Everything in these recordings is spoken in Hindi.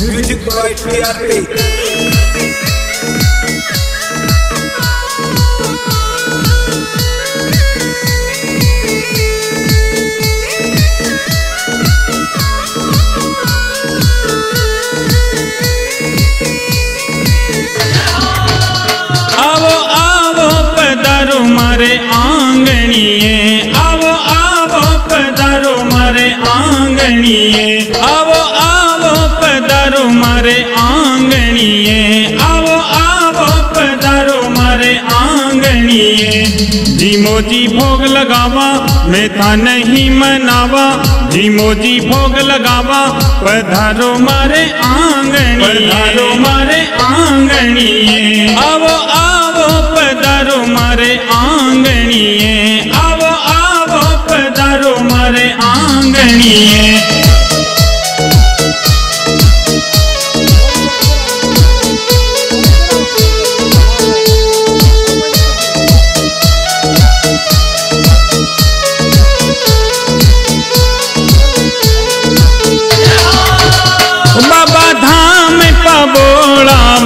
म्यूज़िक बाय टीआरपी आंगणिए आवो आवो पधारो मारे आंगणिए आवो आंगणिए आवो आवो पधारो मारे आंगणिए। जी मोजी भोग लगावा मैं था नहीं मनावा। जी मोजी भोग लगावा, पधारो मारे आंगणी पधारो मारे आंगणिए। आवो आवो पधारो मारे आंगणिए। आवो आवो पधारो मारे आंगणिए।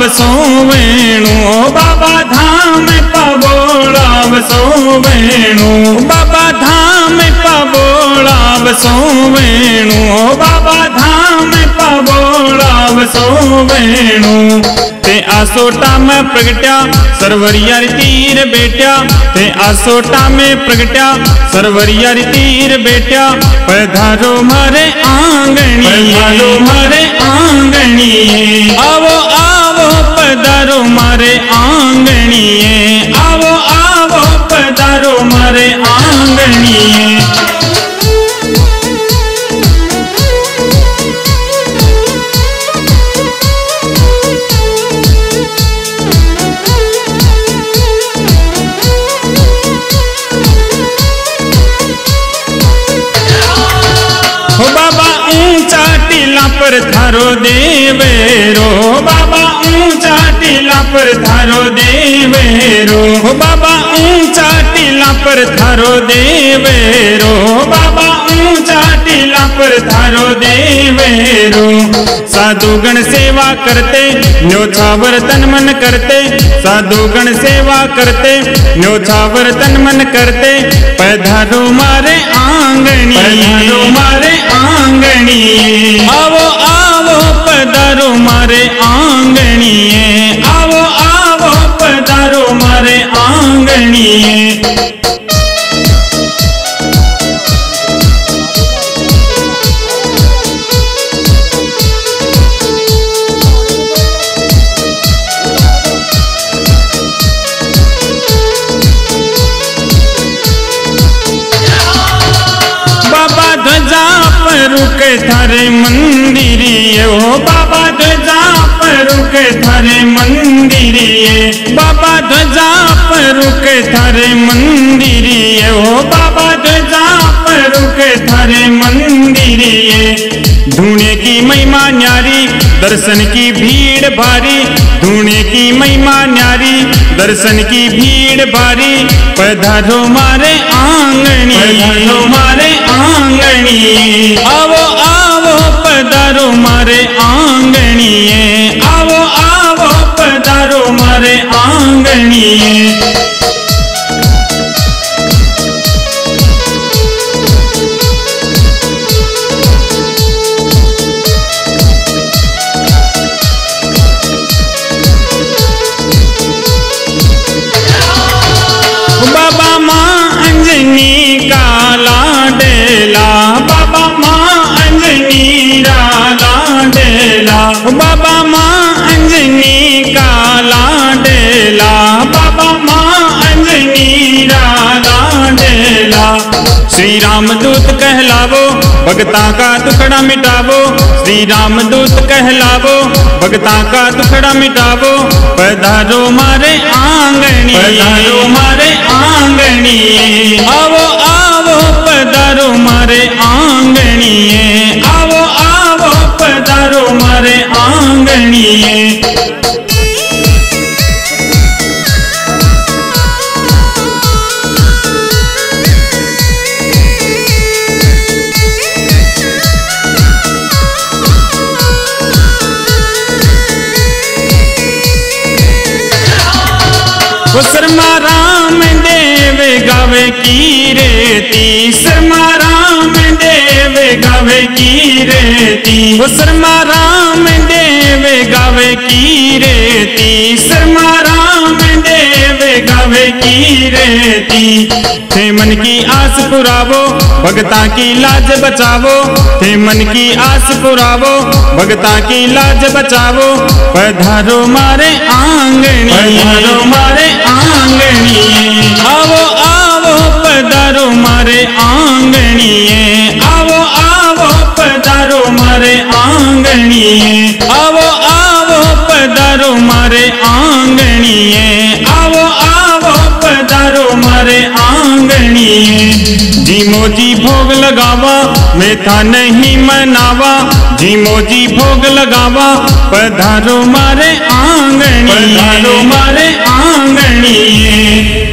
पबोड़ा बसो वेणु बाबा धाम पबोड़ा बसो वेणु बाबा धाम पबोड़ा बसो वेणु बाबा धाम पबोड़ा बसो वेणु ते आसोटा में प्रगट्या सरवरिया तीर बेट्या। ते आसोटा में प्रगट्या सरवरिया तीर बेट्या। पधारो मारे आंगणी पधारो मारे आंगणिए आवो आवो पधारो मारे आंगणिए आवो आवो पधारो मारे आंगणिए देवेरो बाबा ऊँचा टीला पर थारो देवेरो। बाबा ऊँचा टीला पर थारो देवेरो। बाबा ऊँचा टीला पर थारो देवेरो। साधु गण सेवा करते न्योछावर तन मन करते। साधु गण सेवा करते न्योछावर तन मन करते। पधारो मारे आंगणी पधारो मारे आंगणी पर रुके थारे मंदिरिए ओ बाबा ध्वजा रुके थारे मंदिरिए बाबा ध्वजा पर रुके थारे मंदिरिए ओ बाबा ध्वजा पर रुके थारे मंदिरिए धूणे की महिमा न्यारी, दर्शन की भीड़ भारी। धूणे की महिमा न्यारी, दर्शन की भीड़ भारी। पधारो मारे आंगणी, पधारो मारे आंगणी। आवो आवो पधारो मारे आंगणी पधारो मारे आंगणिए। श्री राम दूत कहलावो, भगता का दुखड़ा मिटावो। श्री राम दूत कहलावो, भगता का दुखड़ा मिटावो। पधारो मारे आंगणी, पधारो मारे आंगणी। आवो आवो, पधारो मारे आंगणी। आवो आवो, पधारो मारे आंगणिए की रेती। शर्मा राम देव गावे की रेती। वो शर्मा राम देव गावे की रेती। शर्मा राम देव गावे की रेती। थे मन की आस पुरावो, भगता की लाज बचावो। थे मन की आस पुरावो, भगता की लाज बचावो। पधारो मारे आंगणी। पधारो मारे आंगणी। आवो आवो पधारो मारे आंगणीए। आवो आवो पधारो मारे आंगणीए। आवो आवो पधारो मारे आंगणीए। मोजी भोग लगावा मैं था नहीं मनावा। जी मोजी भोग लगावा, पधारो मारे आंगणी पधारो मारे आंगणी